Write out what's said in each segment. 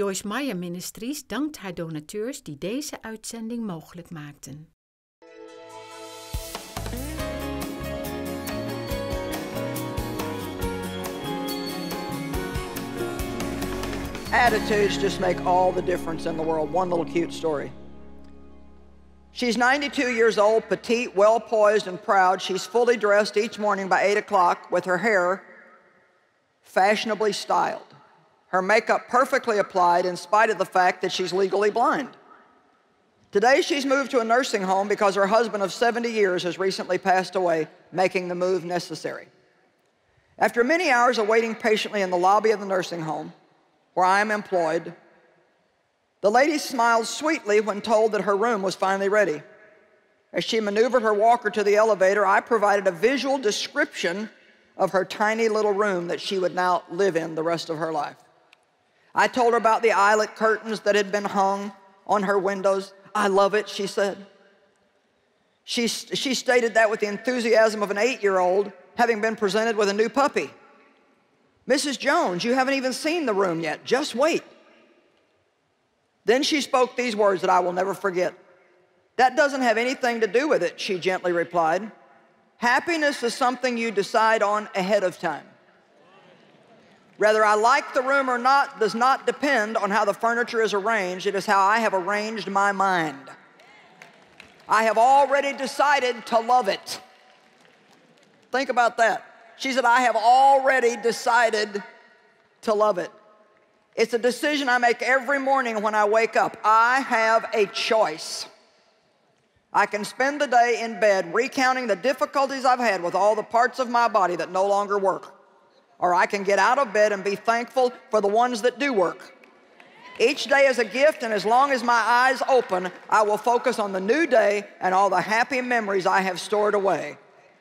Joyce Meyer Ministries dankt haar donateurs die deze uitzending mogelijk maakten. Attitudes just make all the difference in the world. One little cute story. She's 92 years old, petite, well poised, and proud. She's fully dressed each morning by 8 o'clock with her hair fashionably styled, her makeup perfectly applied in spite of the fact that she's legally blind. Today, she's moved to a nursing home because her husband of 70 years has recently passed away, making the move necessary. After many hours of waiting patiently in the lobby of the nursing home, where I am employed, the lady smiled sweetly when told that her room was finally ready. As she maneuvered her walker to the elevator, I provided a visual description of her tiny little room that she would now live in the rest of her life. I told her about the eyelet curtains that had been hung on her windows. I love it, she said. She, she stated that with the enthusiasm of an eight year old having been presented with a new puppy. Mrs. Jones, you haven't even seen the room yet. Just wait. Then she spoke these words that I will never forget. That doesn't have anything to do with it, she gently replied. Happiness is something you decide on ahead of time. Whether I like the room or not does not depend on how the furniture is arranged, it is how I have arranged my mind. I have already decided to love it. Think about that. She said, I have already decided to love it. It's a decision I make every morning when I wake up. I have a choice. I can spend the day in bed recounting the difficulties I've had with all the parts of my body that no longer work. Or I can get out of bed and be thankful for the ones that do work. Each day is a gift, and as long as my eyes open, I will focus on the new day and all the happy memories I have stored away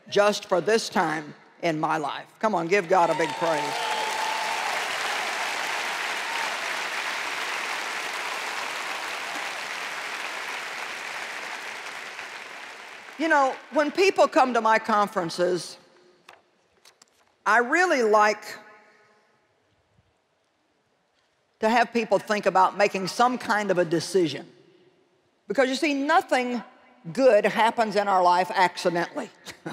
just for this time in my life. Come on, give God a big praise. You know, when people come to my conferences, I really like to have people think about making some kind of a decision. Because you see, nothing good happens in our life accidentally.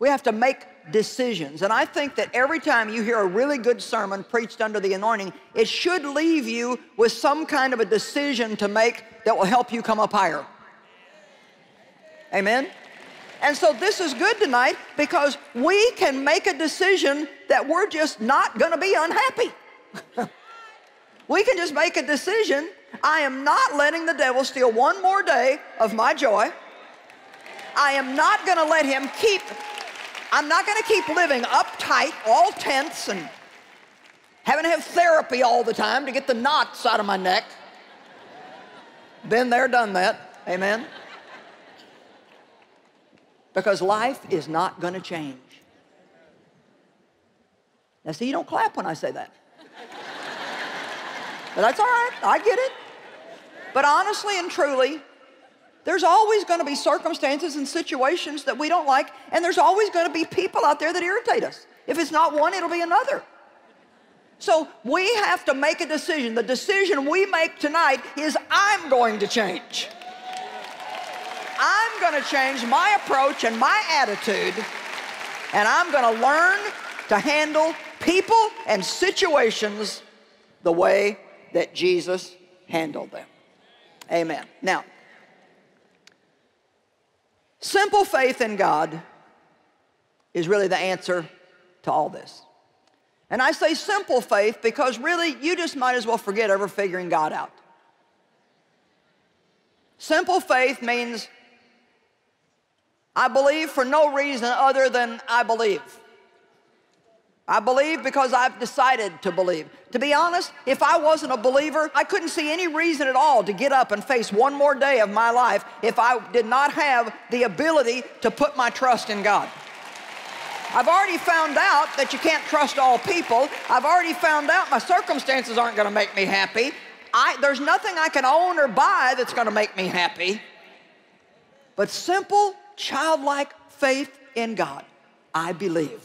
We have to make decisions. And I think that every time you hear a really good sermon preached under the anointing, it should leave you with some kind of a decision to make that will help you come up higher. Amen? And so this is good tonight because we can make a decision that we're just not going to be unhappy. we can just make a decision. I am not letting the devil steal one more day of my joy. I am not going to let him keep I'm not going to keep living uptight, all tense, and having to have therapy all the time to get the knots out of my neck. Been there, done that. Amen. Because life is not going to change. Now, see, you don't clap when I say that. But that's all right. I get it. But honestly and truly, there's always going to be circumstances and situations that we don't like, and there's always going to be people out there that irritate us. If it's not one, it'll be another. So we have to make a decision. The decision we make tonight is I'm going to change. I'm going to change my approach and my attitude, and I'm going to learn to handle people and situations the way that Jesus handled them. Amen. Now, Simple faith in God is really the answer to all this. And I say simple faith because really you just might as well forget ever figuring God out. Simple faith means I believe for no reason other than I believe. I believe because I've decided to believe. To be honest, if I wasn't a believer, I couldn't see any reason at all to get up and face one more day of my life if I did not have the ability to put my trust in God. I've already found out that you can't trust all people. I've already found out my circumstances aren't going to make me happy. I, there's nothing I can own or buy that's going to make me happy. But simple, childlike faith in God. I believe.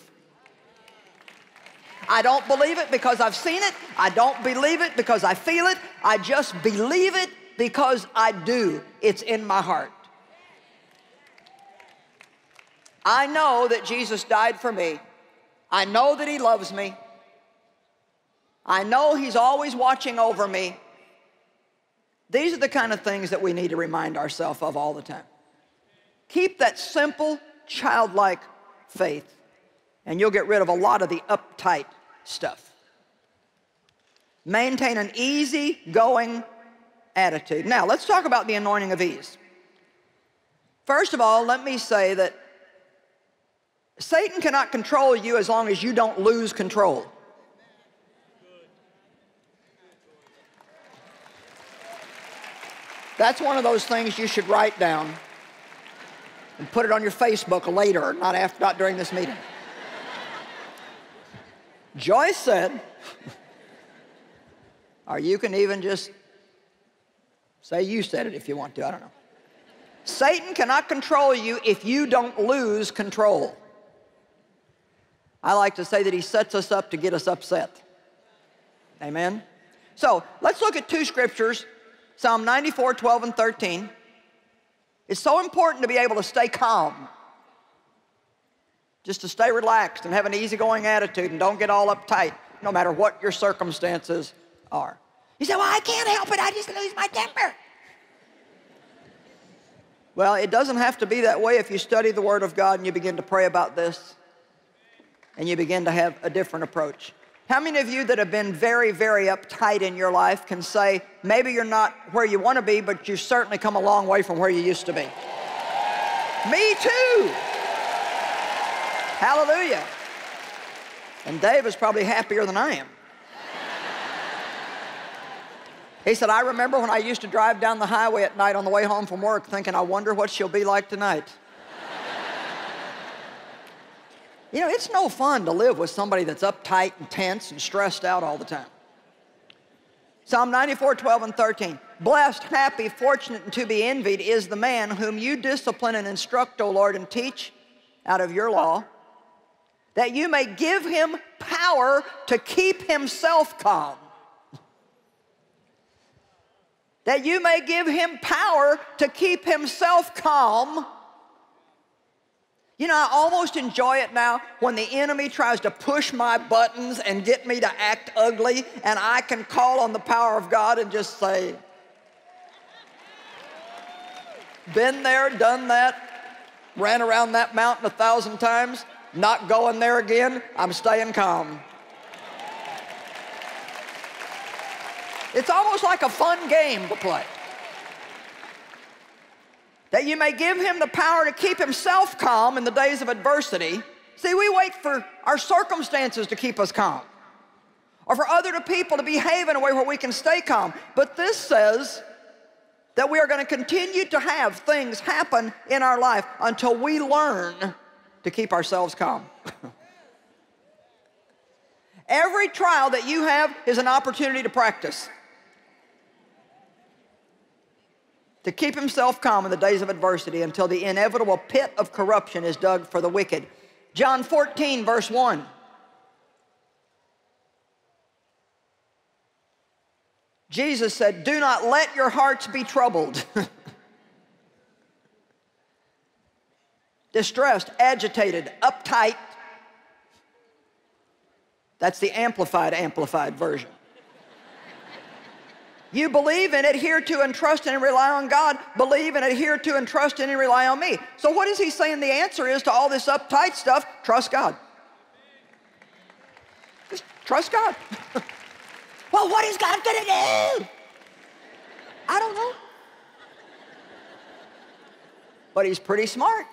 I don't believe it because I've seen it. I don't believe it because I feel it. I just believe it because I do. It's in my heart. I know that Jesus died for me. I know that He loves me. I know He's always watching over me. These are the kind of things that we need to remind ourselves of all the time. Keep that simple, childlike faith, and you'll get rid of a lot of the uptight stuff. Maintain an easy-going attitude. Now, let's talk about the anointing of ease. First of all, let me say that Satan cannot control you as long as you don't lose control. That's one of those things you should write down and put it on your Facebook later, not after, not during this meeting. Joyce said, or you can even just say you said it if you want to, I don't know. Satan cannot control you if you don't lose control. I like to say that he sets us up to get us upset. Amen? So let's look at two scriptures Psalm 94, 12, and 13. It's so important to be able to stay calm, just to stay relaxed and have an easygoing attitude and don't get all uptight, no matter what your circumstances are. You say, Well, I can't help it, I just lose my temper. Well, it doesn't have to be that way if you study the Word of God and you begin to pray about this and you begin to have a different approach. How many of you that have been very, very uptight in your life can say, maybe you're not where you want to be, but you've certainly come a long way from where you used to be? Me too. Hallelujah. And Dave is probably happier than I am. He said, I remember when I used to drive down the highway at night on the way home from work thinking, I wonder what she'll be like tonight. You know, it's no fun to live with somebody that's uptight and tense and stressed out all the time. Psalm 94, 12 and 13. Blessed, happy, fortunate, and to be envied is the man whom you discipline and instruct, O Lord, and teach out of your law, that you may give him power to keep himself calm. that you may give him power to keep himself calm you know, I almost enjoy it now when the enemy tries to push my buttons and get me to act ugly, and I can call on the power of God and just say, Been there, done that, ran around that mountain a thousand times, not going there again, I'm staying calm. It's almost like a fun game to play that you may give him the power to keep himself calm in the days of adversity. See, we wait for our circumstances to keep us calm or for other people to behave in a way where we can stay calm. But this says that we are going to continue to have things happen in our life until we learn to keep ourselves calm. Every trial that you have is an opportunity to practice. To keep himself calm in the days of adversity until the inevitable pit of corruption is dug for the wicked. John 14, verse 1. Jesus said, Do not let your hearts be troubled. Distressed, agitated, uptight. That's the amplified, amplified version. You believe and adhere to and trust and rely on God. Believe and adhere to and trust and rely on me. So what is he saying the answer is to all this uptight stuff? Trust God. Just trust God. well, what is God going to do? I don't know. But he's pretty smart.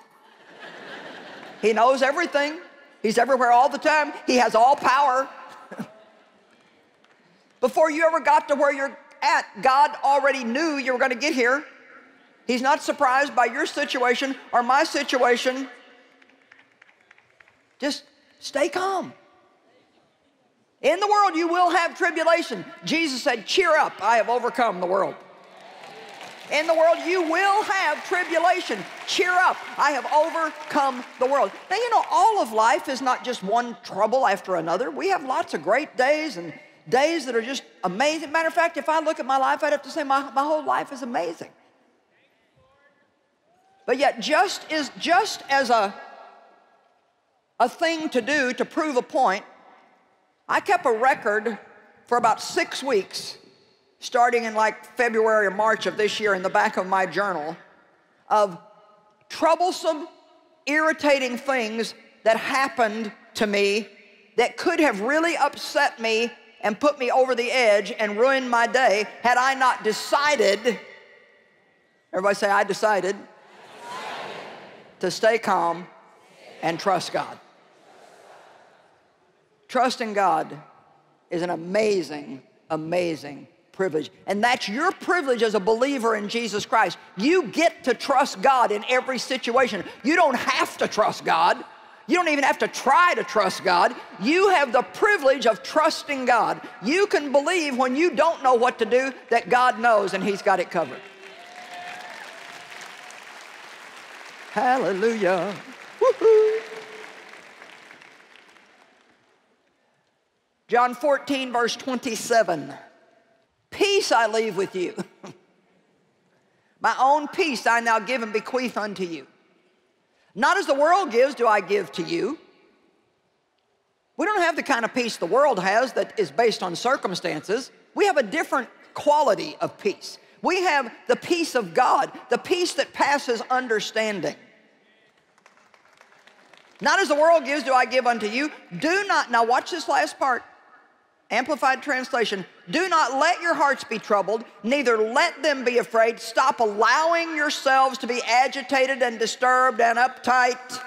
He knows everything. He's everywhere all the time. He has all power. Before you ever got to where you're at, God already knew you were going to get here. He's not surprised by your situation or my situation. Just stay calm. In the world you will have tribulation. Jesus said, cheer up, I have overcome the world. In the world, you will have tribulation. Cheer up. I have overcome the world. Now, you know, all of life is not just one trouble after another. We have lots of great days and days that are just amazing. Matter of fact, if I look at my life, I'd have to say my, my whole life is amazing. But yet, just, is, just as a, a thing to do to prove a point, I kept a record for about six weeks, starting in like February or March of this year in the back of my journal, of troublesome, irritating things that happened to me that could have really upset me and put me over the edge and ruined my day had I not decided, everybody say, I decided, to stay calm and trust God. Trusting God is an amazing, amazing privilege. And that's your privilege as a believer in Jesus Christ. You get to trust God in every situation. You don't have to trust God. You don't even have to try to trust God. You have the privilege of trusting God. You can believe when you don't know what to do that God knows and He's got it covered. Hallelujah. Woo-hoo. John 14, verse 27. Peace I leave with you. My own peace I now give and bequeath unto you. Not as the world gives, do I give to you. We don't have the kind of peace the world has that is based on circumstances. We have a different quality of peace. We have the peace of God, the peace that passes understanding. Not as the world gives, do I give unto you. Do not, now watch this last part. Amplified translation, do not let your hearts be troubled, neither let them be afraid. Stop allowing yourselves to be agitated and disturbed and uptight.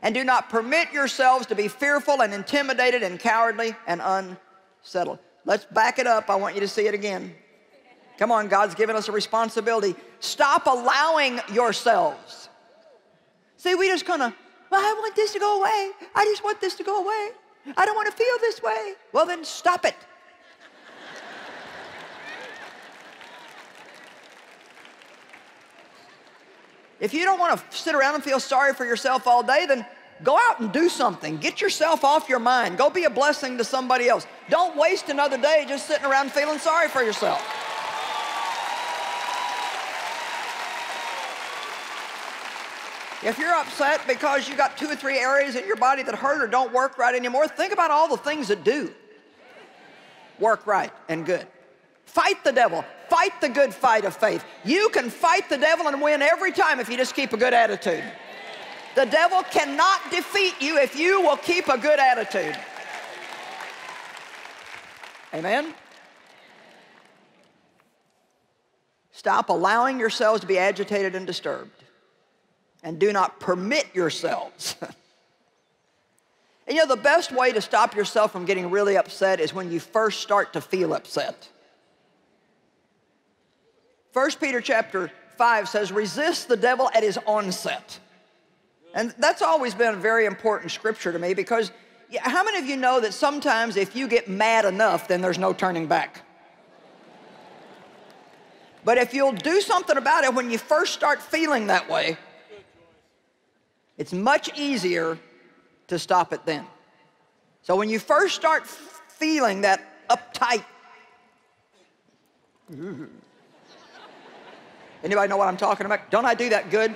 And do not permit yourselves to be fearful and intimidated and cowardly and unsettled. Let's back it up. I want you to see it again. Come on, God's given us a responsibility. Stop allowing yourselves. See, we just kind of, well, I want this to go away. I just want this to go away. I don't want to feel this way. Well, then stop it. if you don't want to sit around and feel sorry for yourself all day, then go out and do something. Get yourself off your mind. Go be a blessing to somebody else. Don't waste another day just sitting around feeling sorry for yourself. If you're upset because you got two or three areas in your body that hurt or don't work right anymore, think about all the things that do work right and good. Fight the devil. Fight the good fight of faith. You can fight the devil and win every time if you just keep a good attitude. The devil cannot defeat you if you will keep a good attitude. Amen? Stop allowing yourselves to be agitated and disturbed and do not permit yourselves. and you know, the best way to stop yourself from getting really upset is when you first start to feel upset. 1 Peter chapter 5 says, resist the devil at his onset. And that's always been a very important scripture to me because how many of you know that sometimes if you get mad enough, then there's no turning back? But if you'll do something about it when you first start feeling that way, it's much easier to stop it then. So when you first start feeling that uptight, anybody know what I'm talking about? Don't I do that good?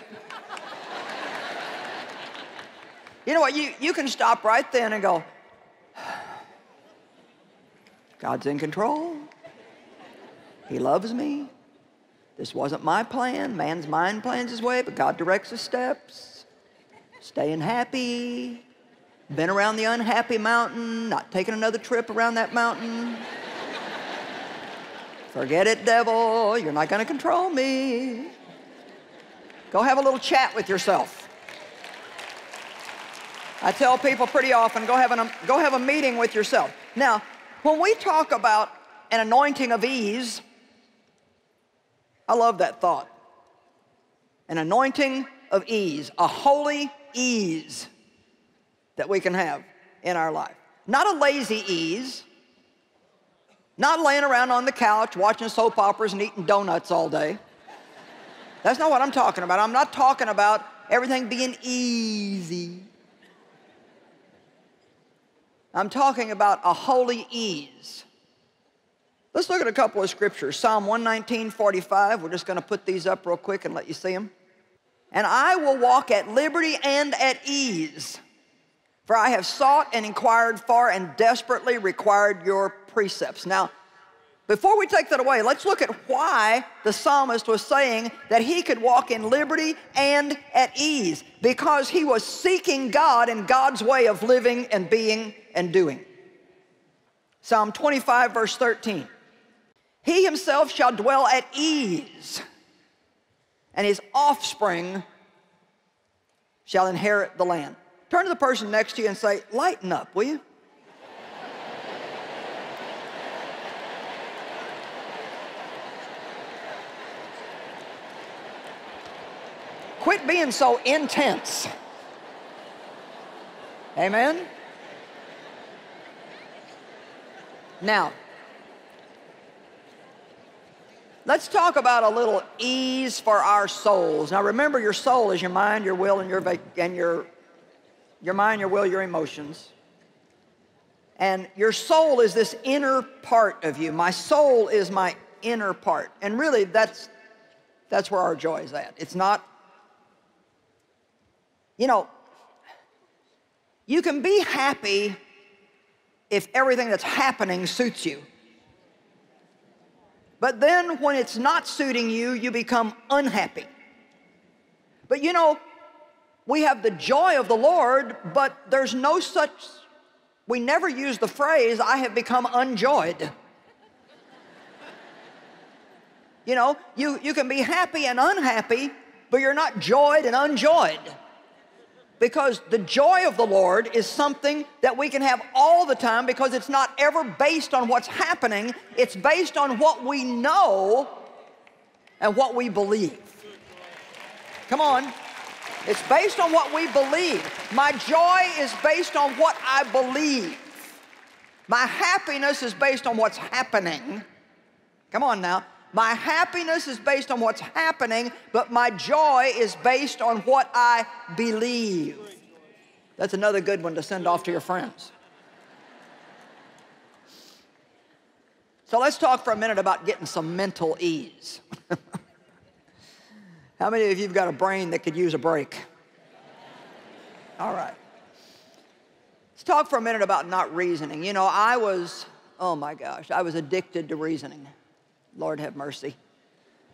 you know what, you, you can stop right then and go, God's in control. He loves me. This wasn't my plan. Man's mind plans his way, but God directs his steps staying happy, been around the unhappy mountain, not taking another trip around that mountain. Forget it, devil, you're not going to control me. Go have a little chat with yourself. I tell people pretty often, go have, an, go have a meeting with yourself. Now, when we talk about an anointing of ease, I love that thought. An anointing of ease, a holy ease that we can have in our life. Not a lazy ease, Not laying around on the couch watching soap operas and eating donuts all day. That's not what I'm talking about. I'm not talking about everything being easy. I'm talking about a holy ease. Let's look at a couple of scriptures. Psalm 119, 45. We're just going to put these up real quick and let you see them. And I will walk at liberty and at ease, for I have sought and inquired far and desperately required your precepts. Now, before we take that away, let's look at why the psalmist was saying that he could walk in liberty and at ease. Because he was seeking God and God's way of living and being and doing. Psalm 25, verse 13. He himself shall dwell at ease, and his offspring shall inherit the land. Turn to the person next to you and say, Lighten up, will you? Quit being so intense. Amen? Now, Let's talk about a little ease for our souls. Now remember your soul is your mind, your will, and your, and your, your mind, your will, your emotions. And your soul is this inner part of you. My soul is my inner part. And really, that's, that's where our joy is at. It's not, you know, you can be happy if everything that's happening suits you. But then when it's not suiting you, you become unhappy. But you know, we have the joy of the Lord, but there's no such, we never use the phrase, I have become unjoyed. you know, you, you can be happy and unhappy, but you're not joyed and unjoyed because the joy of the Lord is something that we can have all the time because it's not ever based on what's happening, it's based on what we know and what we believe. Come on. It's based on what we believe. My joy is based on what I believe. My happiness is based on what's happening. Come on now. My happiness is based on what's happening, but my joy is based on what I believe. That's another good one to send off to your friends. So let's talk for a minute about getting some mental ease. How many of you have got a brain that could use a break? All right. Let's talk for a minute about not reasoning. You know, I was, oh my gosh, I was addicted to reasoning. Lord have mercy.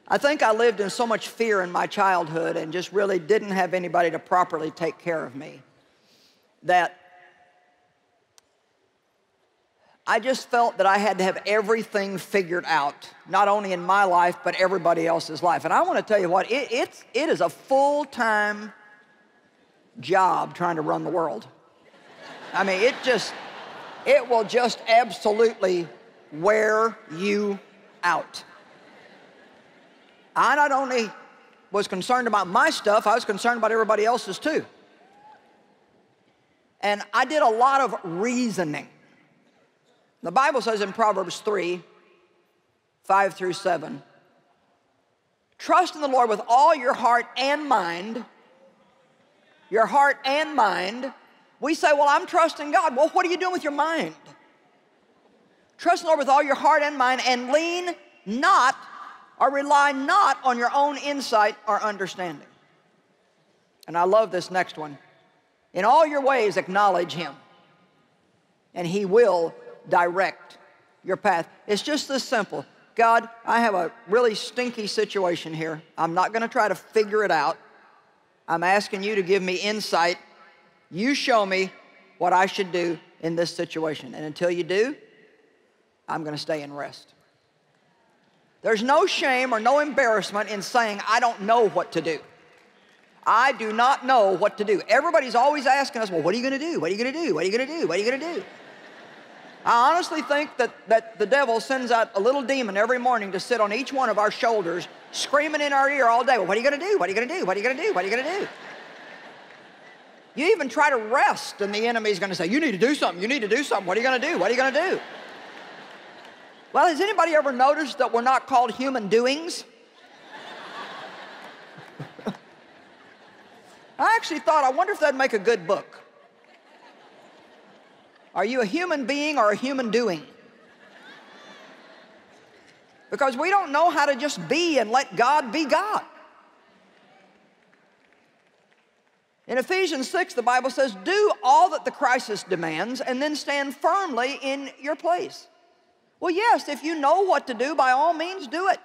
I think I lived in so much fear in my childhood and just really didn't have anybody to properly take care of me that I just felt that I had to have everything figured out, not only in my life, but everybody else's life. And I want to tell you what, it, it's, it is a full-time job trying to run the world. I mean, it just, it will just absolutely wear you out. I not only was concerned about my stuff, I was concerned about everybody else's too. And I did a lot of reasoning. The Bible says in Proverbs 3, 5 through 7, trust in the Lord with all your heart and mind, your heart and mind. We say, well, I'm trusting God. Well, what are you doing with your mind? Trust in the Lord with all your heart and mind and lean not or rely not on your own insight or understanding. And I love this next one. In all your ways, acknowledge Him, and He will direct your path. It's just this simple. God, I have a really stinky situation here. I'm not going to try to figure it out. I'm asking you to give me insight. You show me what I should do in this situation. And until you do, I'm going to stay in rest. There's no shame or no embarrassment in saying, I don't know what to do. I do not know what to do. Everybody's always asking us, well, what are you going to do? What are you going to do? What are you going to do? What are you going to do? I honestly think that, that the devil sends out a little demon every morning to sit on each one of our shoulders, screaming in our ear all day, well, what are you going to do? What are you going to do? What are you going to do? What are you going to do? You even try to rest, and the enemy's going to say, you need to do something. You need to do something. What are you going to do? What are you going to do? Well, has anybody ever noticed that we're not called human doings? I actually thought, I wonder if that'd make a good book. Are you a human being or a human doing? Because we don't know how to just be and let God be God. In Ephesians 6, the Bible says, Do all that the crisis demands and then stand firmly in your place. Well, yes, if you know what to do, by all means do it.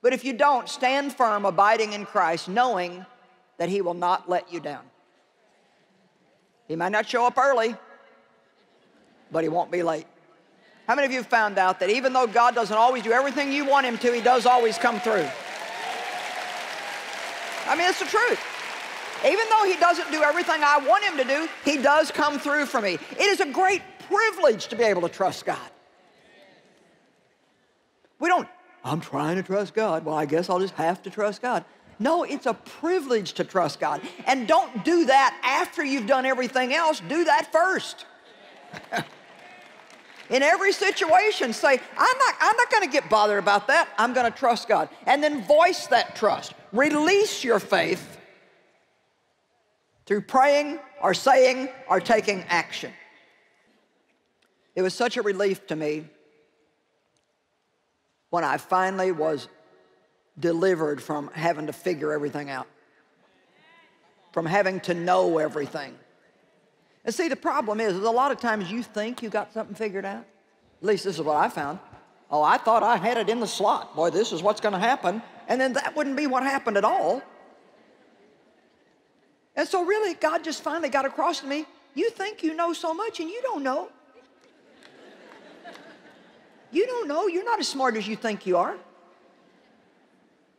But if you don't, stand firm, abiding in Christ, knowing that He will not let you down. He might not show up early, but He won't be late. How many of you found out that even though God doesn't always do everything you want Him to, He does always come through? I mean, it's the truth. Even though He doesn't do everything I want Him to do, He does come through for me. It is a great privilege to be able to trust God. We don't, I'm trying to trust God. Well, I guess I'll just have to trust God. No, it's a privilege to trust God. And don't do that after you've done everything else. Do that first. in every situation say i'm not i'm not going to get bothered about that i'm going to trust god and then voice that trust release your faith through praying or saying or taking action it was such a relief to me when i finally was delivered from having to figure everything out from having to know everything and see, the problem is, is a lot of times you think you got something figured out. At least this is what I found. Oh, I thought I had it in the slot. Boy, this is what's going to happen. And then that wouldn't be what happened at all. And so really, God just finally got across to me, you think you know so much and you don't know. You don't know. You're not as smart as you think you are.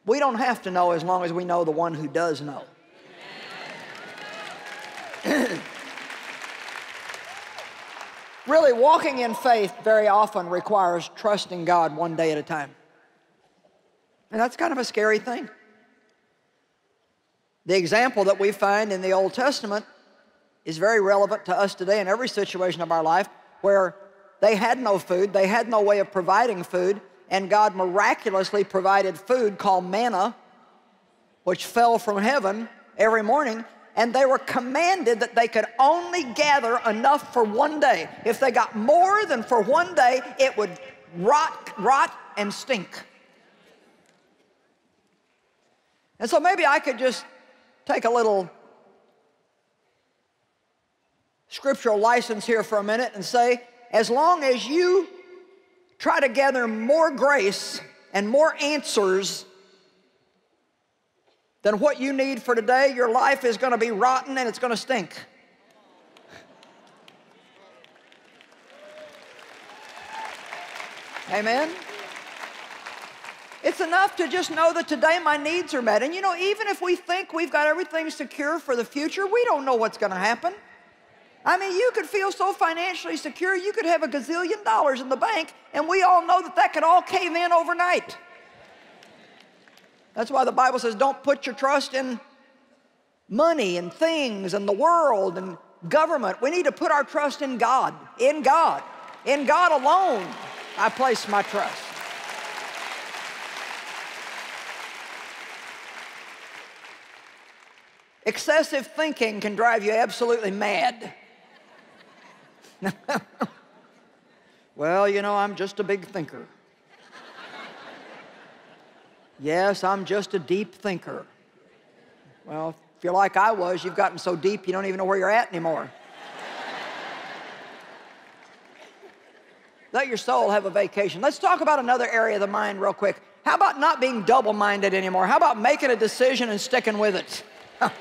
We don't have to know as long as we know the one who does know. Really, walking in faith very often requires trusting God one day at a time. And that's kind of a scary thing. The example that we find in the Old Testament is very relevant to us today in every situation of our life where they had no food, they had no way of providing food, and God miraculously provided food called manna, which fell from heaven every morning and they were commanded that they could only gather enough for one day. If they got more than for one day, it would rot, rot and stink. And so maybe I could just take a little scriptural license here for a minute and say, as long as you try to gather more grace and more answers than what you need for today, your life is going to be rotten and it's going to stink. Amen? It's enough to just know that today my needs are met. And you know, even if we think we've got everything secure for the future, we don't know what's going to happen. I mean, you could feel so financially secure, you could have a gazillion dollars in the bank, and we all know that that could all cave in overnight. That's why the Bible says don't put your trust in money and things and the world and government. We need to put our trust in God, in God. In God alone, I place my trust. Excessive thinking can drive you absolutely mad. well, you know, I'm just a big thinker. Yes, I'm just a deep thinker. Well, if you're like I was, you've gotten so deep you don't even know where you're at anymore. Let your soul have a vacation. Let's talk about another area of the mind real quick. How about not being double minded anymore? How about making a decision and sticking with it?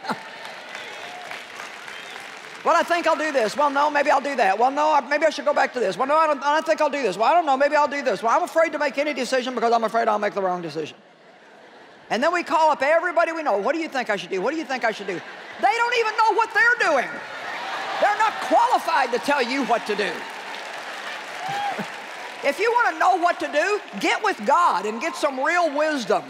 well, I think I'll do this. Well, no, maybe I'll do that. Well, no, maybe I should go back to this. Well, no, I don't, I don't think I'll do this. Well, I don't know, maybe I'll do this. Well, I'm afraid to make any decision because I'm afraid I'll make the wrong decision. And then we call up everybody we know. What do you think I should do? What do you think I should do? They don't even know what they're doing. They're not qualified to tell you what to do. if you want to know what to do, get with God and get some real wisdom.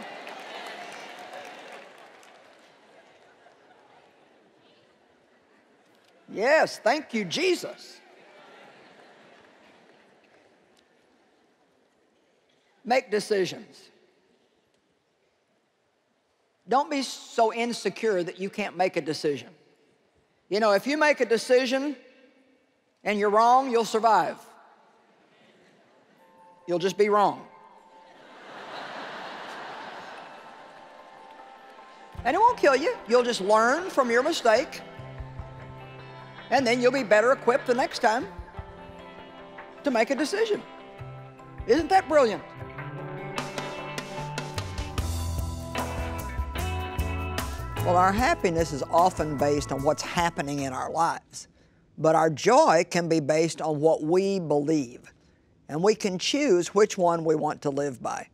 Yes, thank you, Jesus. make decisions. Don't be so insecure that you can't make a decision. You know, if you make a decision and you're wrong, you'll survive. You'll just be wrong. and it won't kill you. You'll just learn from your mistake, and then you'll be better equipped the next time to make a decision. Isn't that brilliant? Well, our happiness is often based on what's happening in our lives, but our joy can be based on what we believe, and we can choose which one we want to live by.